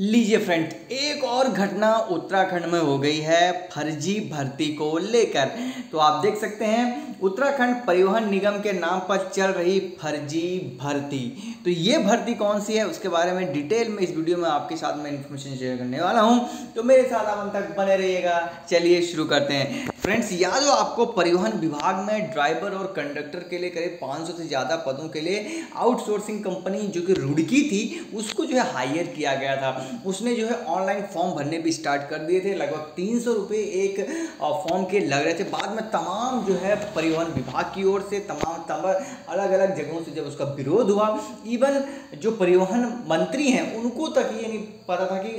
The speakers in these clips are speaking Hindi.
लीजिए फ्रेंड, एक और घटना उत्तराखंड में हो गई है, फर्जी भर्ती को लेकर। तो आप देख सकते हैं, उत्तराखंड परिवहन निगम के नाम पर चल रही फर्जी भर्ती। तो ये भर्ती कौन सी है, उसके बारे में डिटेल में इस वीडियो में आपके साथ में इन्फॉर्मेशन शेयर करने वाला हूँ। तो मेरे साथ आप तक बने रहिएगा। चलिए शुरू करते हैं। फ्रेंड्स या जो आपको परिवहन विभाग में ड्राइवर और कंडक्टर के लिए करीब 500 से ज़्यादा पदों के लिए आउटसोर्सिंग कंपनी जो कि रुड़की थी, उसको जो है हायर किया गया था। उसने जो है ऑनलाइन फॉर्म भरने भी स्टार्ट कर दिए थे। लगभग तीन सौ एक फॉर्म के लग रहे थे। बाद में तमाम जो है परिवहन विभाग की ओर से, तमाम अलग अलग जगहों से जब उसका विरोध हुआ इवन जो परिवहन मंत्री हैं, उनको तक ये नहीं पता था कि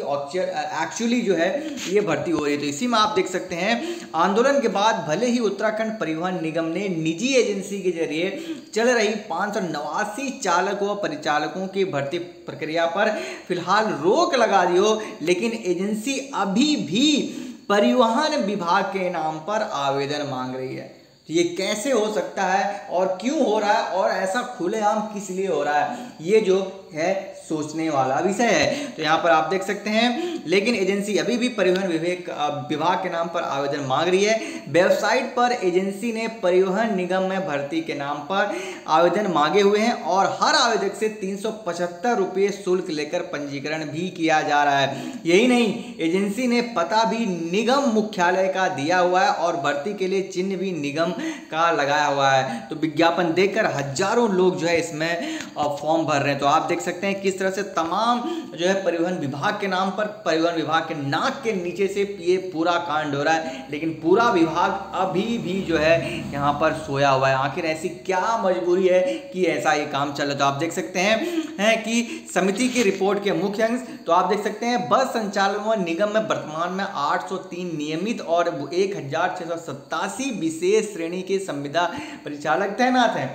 एक्चुअली जो है, ये भर्ती हो रही है। तो इसी में आप देख सकते हैं, आंदोलन के बाद भले ही उत्तराखंड परिवहन निगम ने निजी एजेंसी के ज़रिए चल रही पाँच चालकों व परिचालकों की भर्ती प्रक्रिया पर फ़िलहाल रोक लगा दी हो, लेकिन एजेंसी अभी भी परिवहन विभाग के नाम पर आवेदन मांग रही है। तो ये कैसे हो सकता है और क्यों हो रहा है और ऐसा खुलेआम किस लिए हो रहा है? ये जो है सोचने वाला विषय है। तो यहाँ पर आप देख सकते हैं, लेकिन एजेंसी अभी भी परिवहन विभाग विभाग के नाम पर आवेदन मांग रही है। वेबसाइट पर एजेंसी ने परिवहन निगम में भर्ती के नाम पर आवेदन मांगे हुए हैं और हर आवेदक से तीन रुपये शुल्क लेकर पंजीकरण भी किया जा रहा है। यही नहीं, एजेंसी ने पता भी निगम मुख्यालय का दिया हुआ है और भर्ती के लिए चिन्ह भी निगम का लगाया हुआ है। तो विज्ञापन देखकर हज़ारों लोग जो है इसमें फॉर्म भर रहे हैं। तो आप देख सकते हैं किस तरह से तमाम जो है परिवहन विभाग के नाम पर, परिवहन विभाग के नाक के नीचे से ये पूरा कांड हो रहा है। लेकिन पूरा विभाग अभी भी जो है यहाँ पर सोया हुआ है। आखिर ऐसी क्या मजबूरी है कि ऐसा ये काम चल रहा है? तो आप देख सकते हैं है कि समिति की रिपोर्ट के मुख्य अंश तो आप देख सकते हैं, बस संचालन निगम में वर्तमान में 803 नियमित और एक हज़ार छह सौ सत्तासी विशेष श्रेणी के संविदा परिचालक तैनात हैं।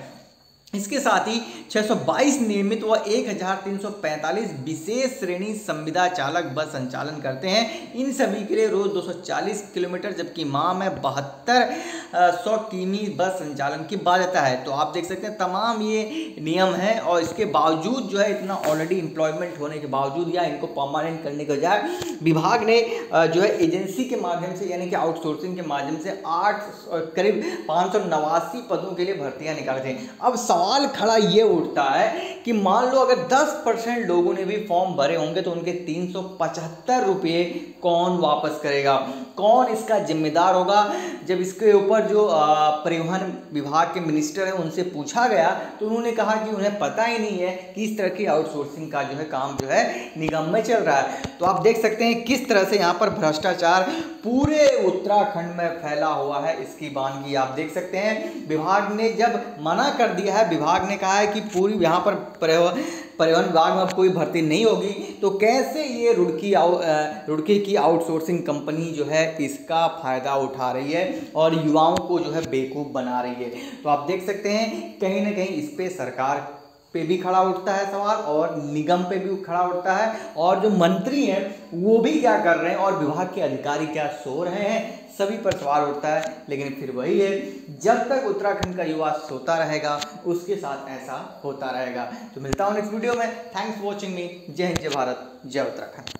इसके साथ ही 622 नियमित व 1345 विशेष श्रेणी संविदा चालक बस संचालन करते हैं। इन सभी के लिए रोज 240 किलोमीटर, जबकि माह में बहत्तर सौ किमी बस संचालन की बाध्यता है। तो आप देख सकते हैं, तमाम ये नियम है और इसके बावजूद जो है, इतना ऑलरेडी एम्प्लॉयमेंट होने के बावजूद या इनको परमानेंट करने के बजाय विभाग ने जो है एजेंसी के माध्यम से, यानी कि आउटसोर्सिंग के माध्यम से आठ करीब पाँच सौ नवासी पदों के लिए भर्तियाँ निकाले थे अब सवाल खड़ा ये उठता है कि मान लो अगर 10 परसेंट लोगों ने भी फॉर्म भरे होंगे तो उनके तीन सौ पचहत्तर रुपये कौन वापस करेगा? कौन इसका जिम्मेदार होगा? जब इसके ऊपर जो परिवहन विभाग के मिनिस्टर हैं, उनसे पूछा गया तो उन्होंने कहा कि उन्हें पता ही नहीं है कि इस तरह की आउटसोर्सिंग का जो है काम जो है निगम में चल रहा है। तो आप देख सकते हैं किस तरह से यहाँ पर भ्रष्टाचार पूरे उत्तराखंड में फैला हुआ है, इसकी वानगी आप देख सकते हैं। विभाग ने जब मना कर दिया है, विभाग ने कहा है कि पूरी यहाँ पर परिवहन विभाग में अब कोई भर्ती नहीं होगी तो कैसे ये रुड़की आउ रुड़की की आउटसोर्सिंग कंपनी जो है इसका फ़ायदा उठा रही है और युवाओं को जो है बेवकूफ़ बना रही है? तो आप देख सकते हैं, कहीं ना कहीं इस पर सरकार पे भी खड़ा उठता है सवाल और निगम पे भी खड़ा उठता है। और जो मंत्री हैं, वो भी क्या कर रहे हैं और विभाग के अधिकारी क्या सो रहे हैं, सभी पर सवाल उठता है। लेकिन फिर वही है, जब तक उत्तराखंड का युवा सोता रहेगा, उसके साथ ऐसा होता रहेगा। तो मिलता हूँ नेक्स्ट वीडियो में। थैंक्स वॉचिंग मी जय हिंद, जय भारत, जय उत्तराखंड।